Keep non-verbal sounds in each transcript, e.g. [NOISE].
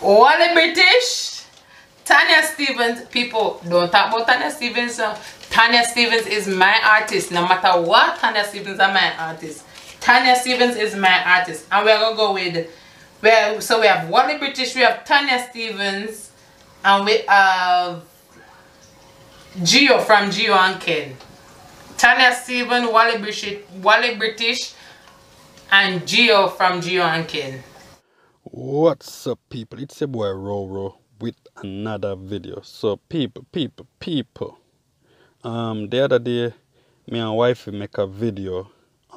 Wally British, Tanya Stephens. People don't talk about Tanya Stephens. Uh, Tanya Stephens is my artist. No matter what, Tanya Stephens are my artist. Tanya Stephens is my artist. And we're gonna go with well, so we have Wally British, we have Tanya Stephens, and we have Gio from Gio and Ken. Tanya Stephens, Wally British, Wally British, and Gio from Gio and Ken. What's up people? It's your boy Roro with another video. So people, people, people. Um the other day me and wife make a video.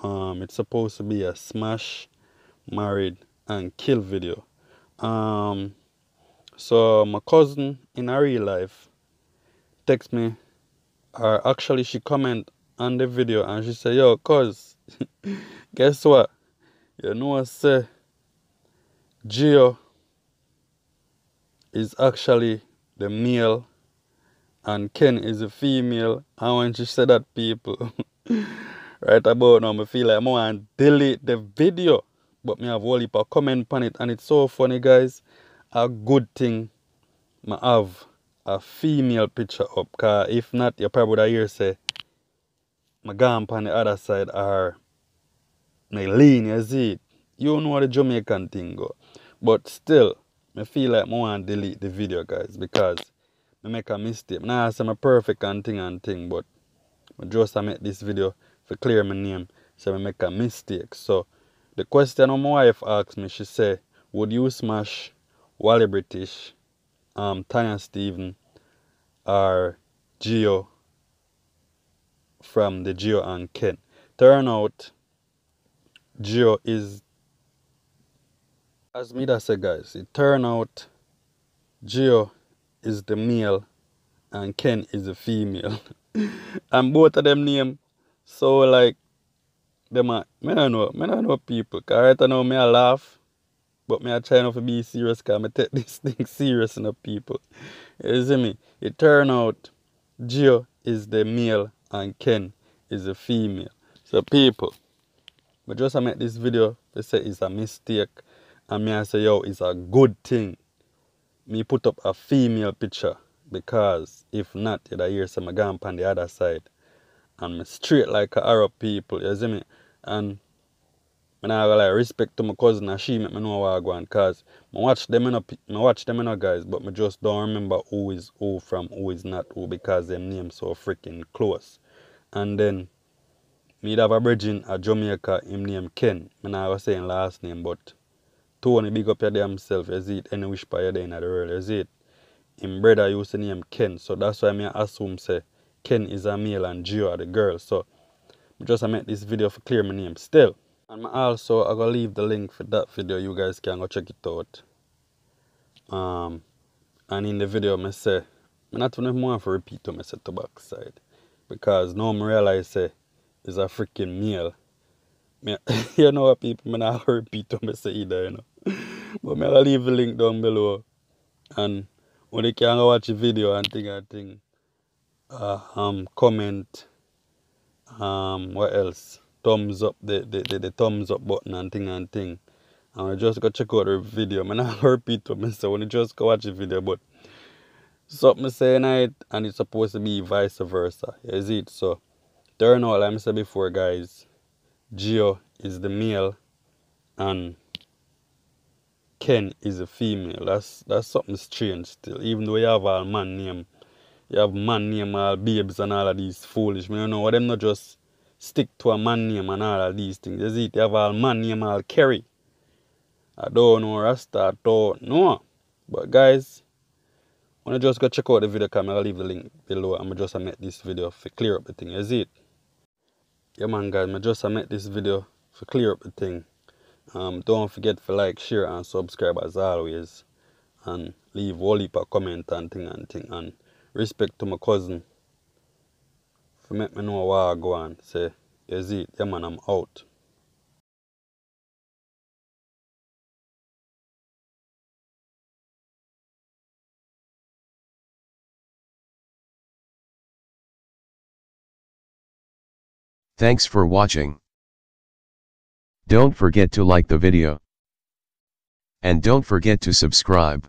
Um it's supposed to be a smash, married and kill video. Um so my cousin in a real life text me or actually she comment on the video and she said, yo cuz [LAUGHS] guess what? You know what i say Gio is actually the male and Ken is a female. And when she said that, people, [LAUGHS] right about now, I feel like I want to delete the video. But me have all heap of comment on it. And it's so funny, guys. A good thing I have a female picture up. Because if not, you probably would hear say, my gone on the other side are my lean, you see it. You know what the Jamaican thing go. But still, I feel like I want to delete the video, guys, because I make a mistake. Now I say I'm perfect and thing and thing, but I just I make this video for clear my name, so I make a mistake. So the question my wife asked me, she said, would you smash Wally British, um, Tanya Steven, or Gio from the Gio and Ken? Turn out Gio is as me that say guys, it turn out Gio is the male and Ken is the female. [LAUGHS] and both of them name so like them are, me don't know, me don't know people. Cause right now me I laugh, but me I try not to be serious cause me take [LAUGHS] this thing serious enough people. You see me? It turn out Gio is the male and Ken is the female. So people, but just I make this video, they say it's a mistake. And me I say, yo, it's a good thing. Me put up a female picture because if not, you'd hear some gone on the other side. And me straight like Arab people, you see me? And I have like respect to my cousin and she make me know what I go on cause I watch them in a, I watch them in a guys but I just don't remember who is who from who is not who because them names so freaking close. And then me have a bridging a Jamaica him name Ken. I never saying last name but Tony big up your damn self, see it, any wish by your day in the world, see it. Him brother used to name Ken, so that's why me assume say Ken is a male and Gio are the girl. So I just I make this video for clear my name still. And also I gonna leave the link for that video, you guys can go check it out. Um and in the video I say I not even want to repeat I said to backside. Because now I realize say is a freaking male. Me, [LAUGHS] you know what people, I not repeat what I say either, you know. but me will leave the link down below. And when you can watch the video and thing and thing, uh, um, comment, um, what else? Thumbs up, the, the, the, the thumbs up button and thing and thing. And I just go check out the video. I'm not repeat what I say when you just go watch the video, but something saying it and it's supposed to be vice versa. Is it? So turn out like I said before guys, Gio is the male and Ken is a female. That's that's something strange still. Even though you have all man name, you have man name all babes and all of these foolish. I don't know why them not just stick to a man name and all of these things. Is it? You have all man name all Kerry. I don't know Rasta, I don't know. But guys, when I just go check out the video, I'll leave the link below. i'm going just make this video to clear up the thing. Is it? Yeah man guys, I just make this video to clear up the thing. Um, don't forget to like, share and subscribe as always. And leave all heap of comment and thing and thing. And respect to my cousin. For make me know what I go on. Say, is it? Yeah man, I'm out. Thanks for watching. Don't forget to like the video. And don't forget to subscribe.